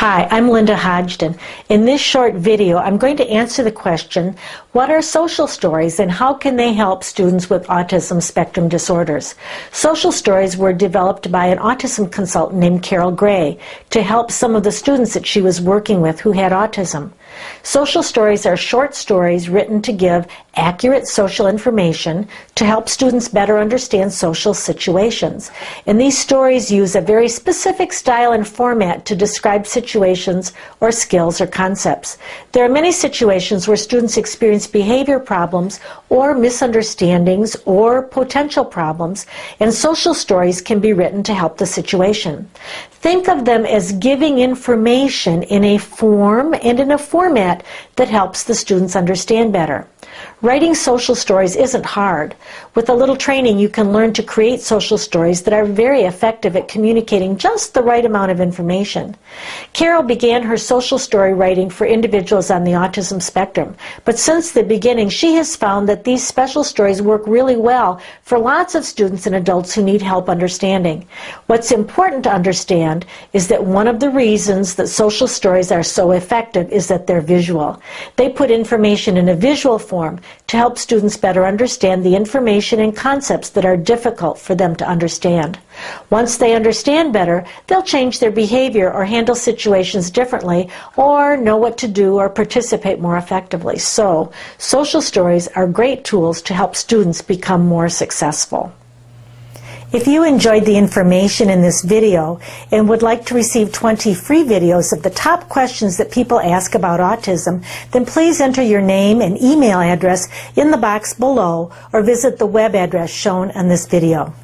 Hi, I'm Linda Hodgdon. In this short video, I'm going to answer the question, what are social stories and how can they help students with autism spectrum disorders? Social stories were developed by an autism consultant named Carol Gray to help some of the students that she was working with who had autism. Social stories are short stories written to give accurate social information to help students better understand social situations. And these stories use a very specific style and format to describe situations or skills or concepts. There are many situations where students experience behavior problems or misunderstandings or potential problems, and social stories can be written to help the situation. Think of them as giving information in a form and in a format that helps the students understand better. Writing social stories isn't hard. With a little training, you can learn to create social stories that are very effective at communicating just the right amount of information. Carol began her social story writing for individuals on the autism spectrum, but since the beginning, she has found that these special stories work really well for lots of students and adults who need help understanding. What's important to understand is that one of the reasons that social stories are so effective is that they're visual. They put information in a visual form to help students better understand the information and concepts that are difficult for them to understand. Once they understand better, they'll change their behavior or handle situations differently or know what to do or participate more effectively. So, social stories are great tools to help students become more successful. If you enjoyed the information in this video and would like to receive 20 free videos of the top questions that people ask about autism, then please enter your name and email address in the box below or visit the web address shown on this video.